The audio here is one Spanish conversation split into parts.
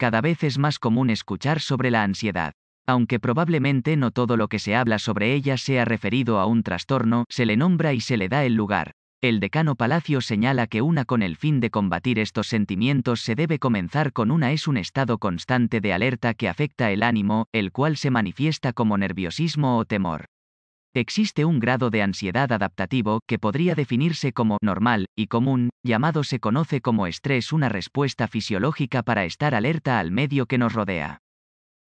Cada vez es más común escuchar sobre la ansiedad. Aunque probablemente no todo lo que se habla sobre ella sea referido a un trastorno, se le nombra y se le da el lugar. El decano Palacio señala que una con el fin de combatir estos sentimientos se debe comenzar con una es un estado constante de alerta que afecta el ánimo, el cual se manifiesta como nerviosismo o temor. Existe un grado de ansiedad adaptativo, que podría definirse como normal y común, llamado se conoce como estrés una respuesta fisiológica para estar alerta al medio que nos rodea.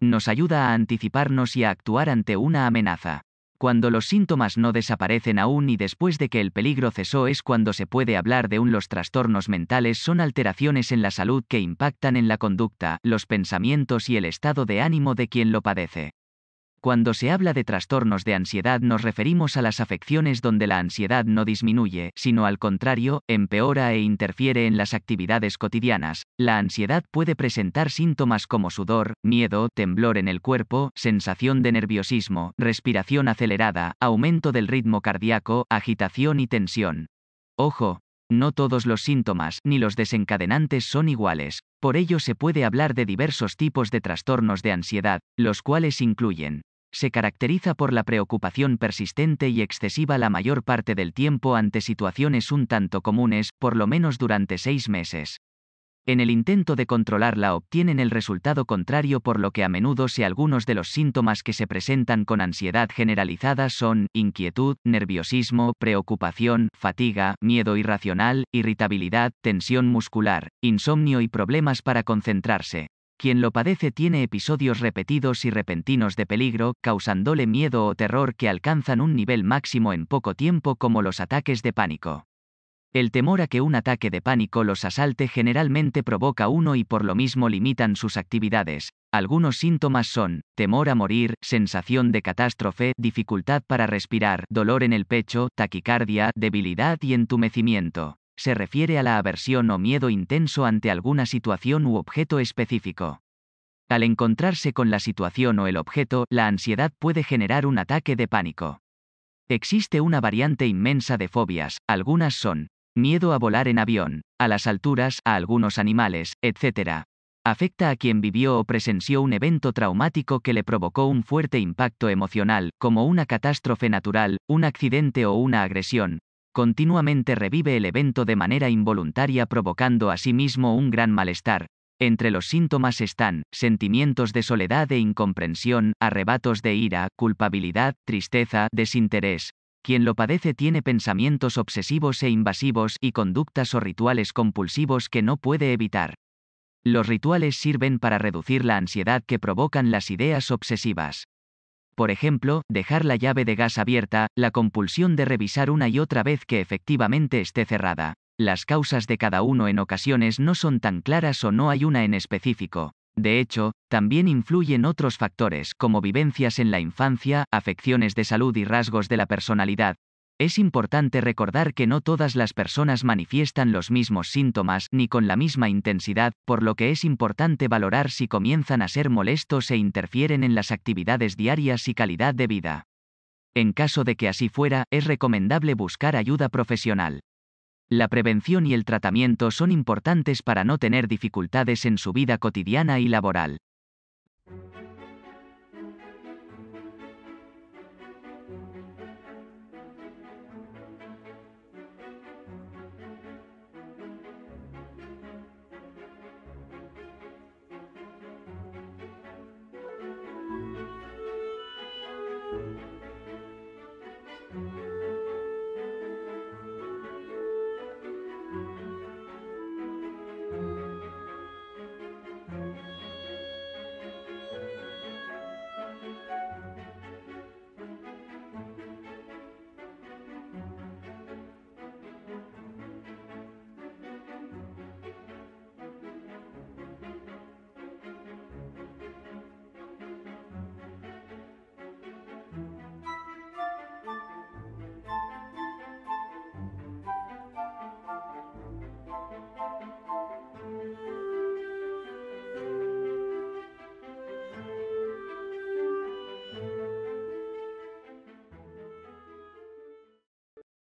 Nos ayuda a anticiparnos y a actuar ante una amenaza. Cuando los síntomas no desaparecen aún y después de que el peligro cesó es cuando se puede hablar de un los trastornos mentales son alteraciones en la salud que impactan en la conducta, los pensamientos y el estado de ánimo de quien lo padece. Cuando se habla de trastornos de ansiedad nos referimos a las afecciones donde la ansiedad no disminuye, sino al contrario, empeora e interfiere en las actividades cotidianas. La ansiedad puede presentar síntomas como sudor, miedo, temblor en el cuerpo, sensación de nerviosismo, respiración acelerada, aumento del ritmo cardíaco, agitación y tensión. Ojo, no todos los síntomas ni los desencadenantes son iguales, por ello se puede hablar de diversos tipos de trastornos de ansiedad, los cuales incluyen se caracteriza por la preocupación persistente y excesiva la mayor parte del tiempo ante situaciones un tanto comunes, por lo menos durante seis meses. En el intento de controlarla obtienen el resultado contrario por lo que a menudo si algunos de los síntomas que se presentan con ansiedad generalizada son inquietud, nerviosismo, preocupación, fatiga, miedo irracional, irritabilidad, tensión muscular, insomnio y problemas para concentrarse. Quien lo padece tiene episodios repetidos y repentinos de peligro, causándole miedo o terror que alcanzan un nivel máximo en poco tiempo como los ataques de pánico. El temor a que un ataque de pánico los asalte generalmente provoca uno y por lo mismo limitan sus actividades. Algunos síntomas son, temor a morir, sensación de catástrofe, dificultad para respirar, dolor en el pecho, taquicardia, debilidad y entumecimiento se refiere a la aversión o miedo intenso ante alguna situación u objeto específico. Al encontrarse con la situación o el objeto, la ansiedad puede generar un ataque de pánico. Existe una variante inmensa de fobias, algunas son miedo a volar en avión, a las alturas, a algunos animales, etc. Afecta a quien vivió o presenció un evento traumático que le provocó un fuerte impacto emocional, como una catástrofe natural, un accidente o una agresión, continuamente revive el evento de manera involuntaria provocando a sí mismo un gran malestar. Entre los síntomas están sentimientos de soledad e incomprensión, arrebatos de ira, culpabilidad, tristeza, desinterés. Quien lo padece tiene pensamientos obsesivos e invasivos y conductas o rituales compulsivos que no puede evitar. Los rituales sirven para reducir la ansiedad que provocan las ideas obsesivas. Por ejemplo, dejar la llave de gas abierta, la compulsión de revisar una y otra vez que efectivamente esté cerrada. Las causas de cada uno en ocasiones no son tan claras o no hay una en específico. De hecho, también influyen otros factores como vivencias en la infancia, afecciones de salud y rasgos de la personalidad, es importante recordar que no todas las personas manifiestan los mismos síntomas ni con la misma intensidad, por lo que es importante valorar si comienzan a ser molestos e interfieren en las actividades diarias y calidad de vida. En caso de que así fuera, es recomendable buscar ayuda profesional. La prevención y el tratamiento son importantes para no tener dificultades en su vida cotidiana y laboral.